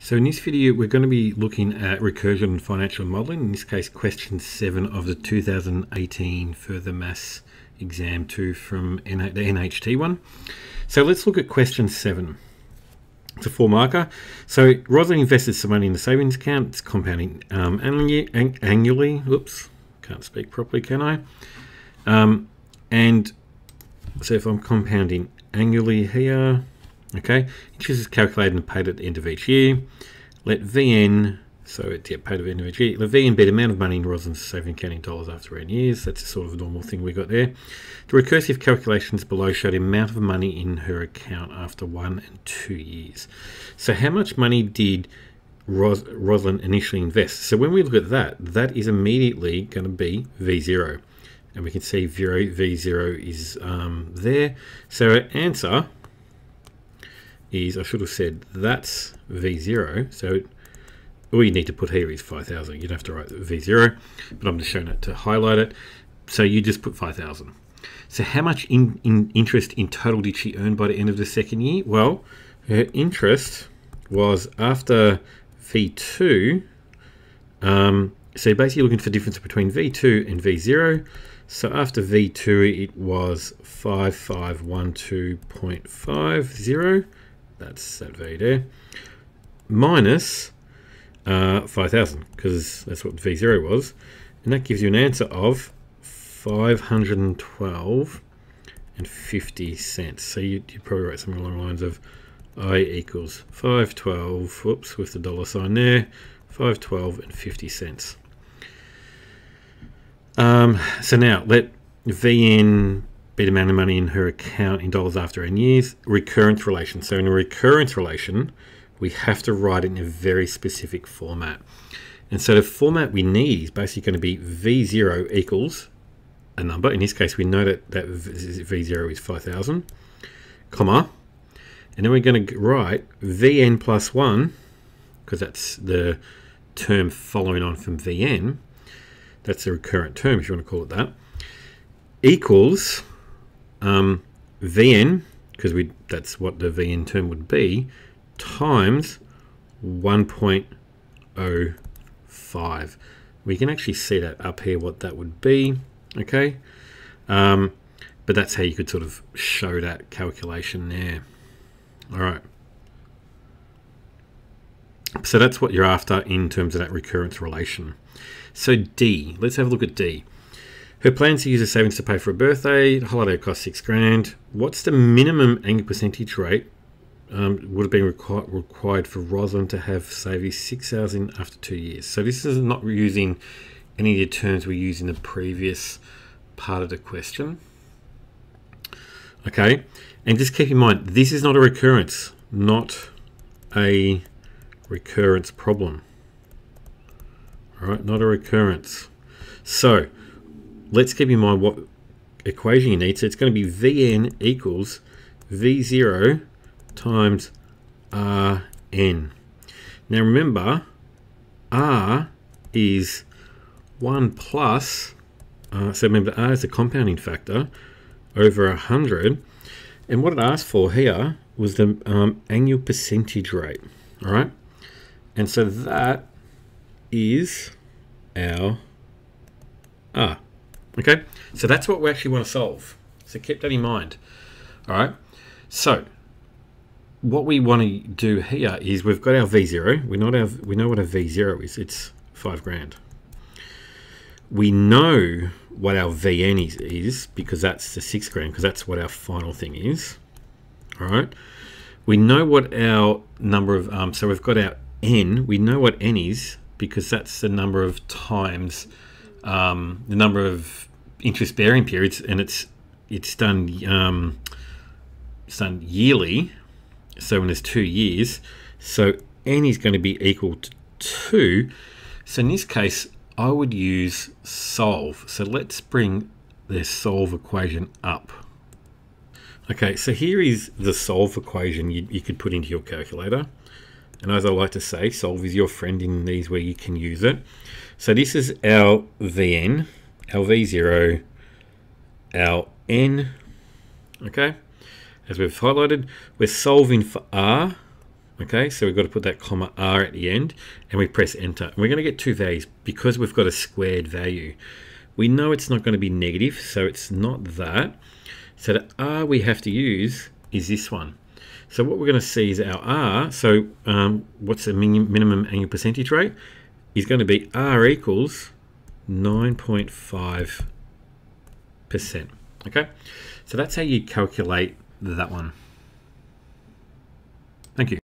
So in this video, we're going to be looking at recursion and financial modelling, in this case question 7 of the 2018 Further Maths Exam 2 from the NHT one. So let's look at question 7. It's a four marker. So Rosalind invested some money in the savings account. It's compounding um, annually, annually. Oops, can't speak properly, can I? Um, and so if I'm compounding annually here, Okay, interest is calculated and paid at the end of each year. Let VN, so it yeah, paid at the end of each year. Let VN be the amount of money in Rosalind's saving account in dollars after n years. That's a sort of normal thing we got there. The recursive calculations below show the amount of money in her account after one and two years. So how much money did Ros Rosalind initially invest? So when we look at that, that is immediately going to be V0. And we can see V0 is um, there. So our answer is, I should have said, that's V0. So all you need to put here is 5,000. You don't have to write V0, but I'm just showing it to highlight it. So you just put 5,000. So how much in, in interest in total did she earn by the end of the second year? Well, her interest was after V2. Um, so basically looking for difference between V2 and V0. So after V2, it was 5512.50 that's that value there, minus uh, 5,000, because that's what V0 was. And that gives you an answer of 512 and 50 cents. So you, would probably write something along the lines of I equals 512, whoops, with the dollar sign there, 512 and 50 cents. Um, so now let VN the amount of money in her account in dollars after n years. Recurrence relation. So in a recurrence relation, we have to write it in a very specific format. And so the format we need is basically going to be V0 equals a number. In this case, we know that, that V0 is 5,000, comma. And then we're going to write Vn plus 1, because that's the term following on from Vn. That's the recurrent term, if you want to call it that. Equals um, Vn, because we that's what the Vn term would be, times 1.05. We can actually see that up here, what that would be, okay? Um, but that's how you could sort of show that calculation there. All right. So that's what you're after in terms of that recurrence relation. So D, let's have a look at D. Her plans to use her savings to pay for a birthday. holiday cost six grand. What's the minimum annual percentage rate um, would have been requ required for Rosalind to have six thousand after two years? So this is not using any of the terms we used in the previous part of the question. Okay, and just keep in mind this is not a recurrence, not a recurrence problem. All right, not a recurrence. So let's keep in mind what equation you need. So it's going to be Vn equals V0 times Rn. Now remember, R is 1 plus, uh, so remember R is a compounding factor, over 100. And what it asked for here was the um, annual percentage rate, all right? And so that is our R. Okay, so that's what we actually want to solve. So keep that in mind. All right, so what we want to do here is we've got our V0. We know, our, we know what our V0 is. It's five grand. We know what our VN is, is because that's the six grand, because that's what our final thing is. All right. We know what our number of, um, so we've got our N. We know what N is because that's the number of times, um, the number of interest bearing periods, and it's it's done um, it's done yearly. So when there's two years, so n is going to be equal to two. So in this case, I would use solve. So let's bring the solve equation up. Okay, so here is the solve equation you, you could put into your calculator. And as I like to say, solve is your friend in these where you can use it. So this is our Vn, LV0, LN. Okay, as we've highlighted, we're solving for R. Okay, so we've got to put that comma R at the end and we press enter. And we're going to get two values because we've got a squared value. We know it's not going to be negative, so it's not that. So the R we have to use is this one. So what we're going to see is our R, so um, what's the minimum annual percentage rate? Is going to be R equals 9.5%. Okay, so that's how you calculate that one. Thank you.